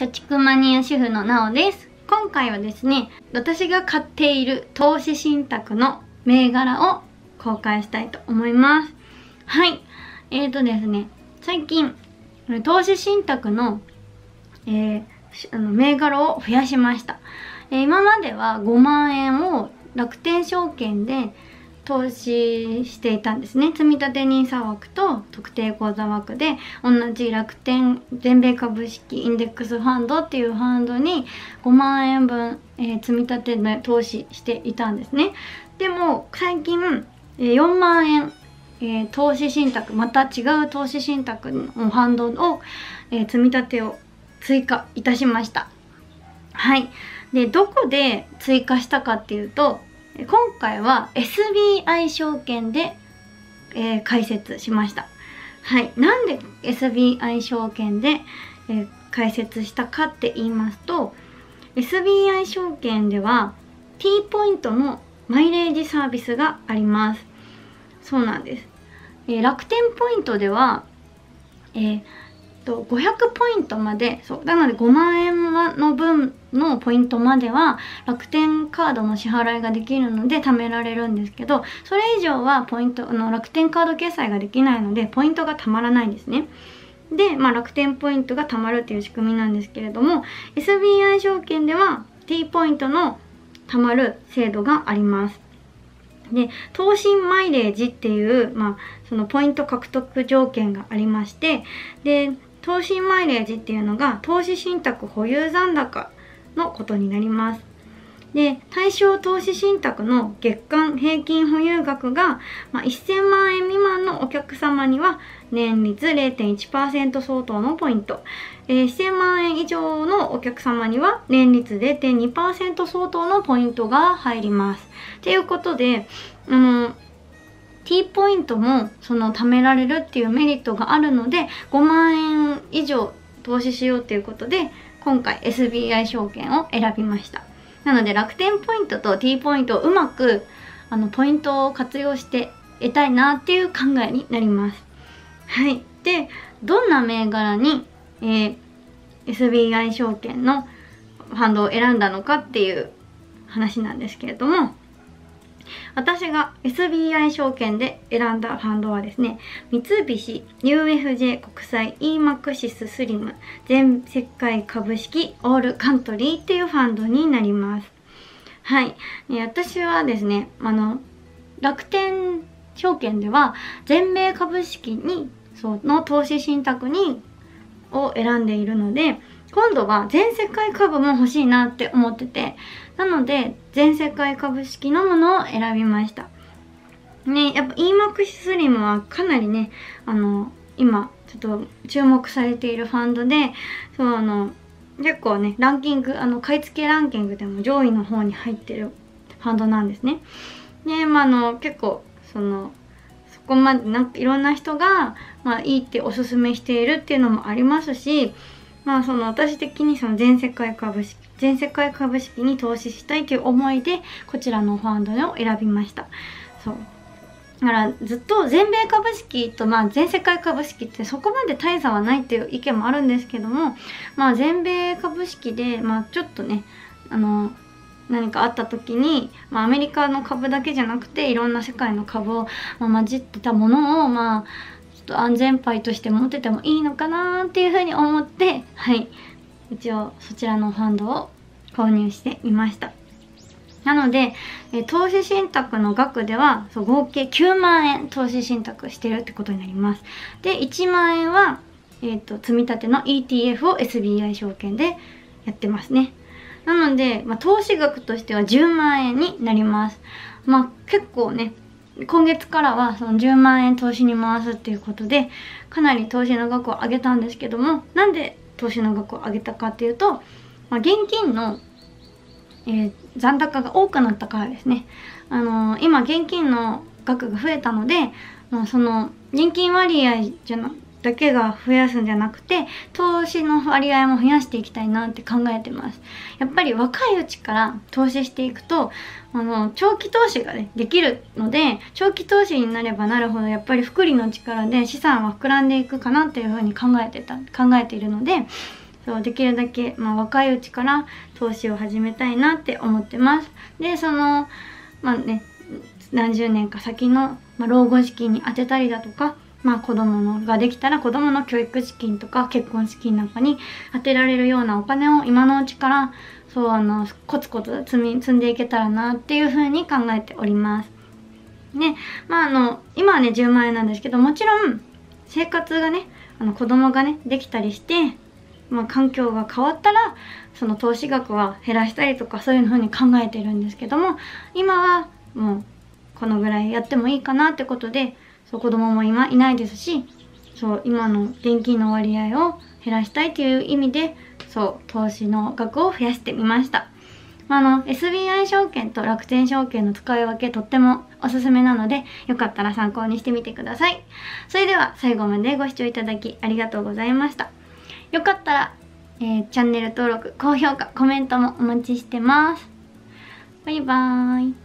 貯蓄マニア主婦のなおです。今回はですね私が買っている投資信託の銘柄を公開したいと思います。はい。えーとですね最近投資信託の,、えー、あの銘柄を増やしました、えー、今までは5万円を楽天証券で投資していたんですね。積立 NISA 枠と特定口座枠で同じ楽天全米株式インデックスファンドっていうファンドに5万円分、えー、積み立てで投資していたんですね。でも最近、えー、4万円えー、投資信託また違う投資信託のファンドを、えー、積み立てを追加いたしました。はい。でどこで追加したかっていうと今回は SBI 証券で、えー、解説しました。はい。なんで SBI 証券で、えー、解説したかって言いますと、SBI 証券では T ポイントのマイレージサービスがあります。そうなんです。えー、楽天ポイントでは、えー、と500ポイントまでそうなので5万円の分のポイントまでは楽天カードの支払いができるので貯められるんですけどそれ以上はポイントの楽天カード決済ができないのでポイントがたまらないんですね。で、まあ、楽天ポイントがたまるっていう仕組みなんですけれども SBI 証券では T ポイントのたまる制度があります。で、投信マイレージっていう、まあ、そのポイント獲得条件がありまして、で、投資マイレージっていうのが投資信託保有残高のことになります。で、対象投資信託の月間平均保有額が、まあ、1000万円未満のお客様には年率0.1%相当のポイント、えー、1000万円以上のお客様には年率0.2%相当のポイントが入ります。ということで、あの T ポイントもその貯められるっていうメリットがあるので5万円以上投資しようっていうことで今回 SBI 証券を選びました。なので楽天ポイントと T ポイントをうまくあのポイントを活用して得たいなっていう考えになります。はい。でどんな銘柄に、えー、SBI 証券のファンドを選んだのかっていう話なんですけれども私が SBI 証券で選んだファンドはですね、三菱 UFJ 国際 EMAXIS スリム全世界株式オールカントリーっていうファンドになります。はい。私はですね、あの、楽天証券では全米株式に、その投資信託に、を選んでいるので、今度は全世界株も欲しいなって思ってて、なので全世界株式のものを選びました。ね、やっぱ EMAX スリムはかなりね、あの、今、ちょっと注目されているファンドで、そう、あの、結構ね、ランキング、あの、買い付けランキングでも上位の方に入ってるファンドなんですね。で、まあ、あの、結構、その、そこまでなんかいろんな人が、まあ、いいっておすすめしているっていうのもありますし、まあその私的にその全世界株式全世界株式に投資したいという思いでこちらのファンドを選びました。そう。だからずっと全米株式とまあ全世界株式ってそこまで大差はないっていう意見もあるんですけどもまあ全米株式でまあちょっとねあの何かあった時に、まあ、アメリカの株だけじゃなくていろんな世界の株を、まあ、混じってたものをまあと安全牌として持っててもいいのかなっていうふうに思ってはい。一応そちらのファンドを購入してみました。なので、え投資信託の額ではそう合計9万円投資信託してるってことになります。で1万円は、えーと、積み立ての ETF を SBI 証券でやってますね。なので、まあ、投資額としては10万円になります。まあ結構ね今月からはその10万円投資に回すっていうことでかなり投資の額を上げたんですけどもなんで投資の額を上げたかっていうと、まあ、現金の、えー、残高が多くなったからですね、あのー、今現金の額が増えたので、まあ、その現金割合じゃなだけが増やすんじゃなくて投資の割合も増やしていきたいなって考えてます。やっぱり若いうちから投資していくとあの長期投資がねできるので長期投資になればなるほどやっぱり複利の力で資産は膨らんでいくかなっていうふうに考えてた考えているのでそうできるだけ、まあ、若いうちから投資を始めたいなって思ってます。でそのまあね何十年か先の、まあ、老後資金に充てたりだとかまあ子供のができたら子供の教育資金とか結婚資金なんかに充てられるようなお金を今のうちからそうあのコツコツ積み積んでいけたらなっていうふうに考えております。ねまああの今はね10万円なんですけどもちろん生活がねあの子供がねできたりしてまあ、環境が変わったらその投資額は減らしたりとかそういうふうに考えてるんですけども今はもうこのぐらいやってもいいかなってことでそう子供も今いないですしそう今の現金の割合を減らしたいという意味でそう投資の額を増やしてみました。まあ、の SBI 証券と楽天証券の使い分けとってもおすすめなのでよかったら参考にしてみてください。それでは最後までご視聴いただきありがとうございました。よかったら、えー、チャンネル登録、高評価、コメントもお待ちしてます。バイバーイ。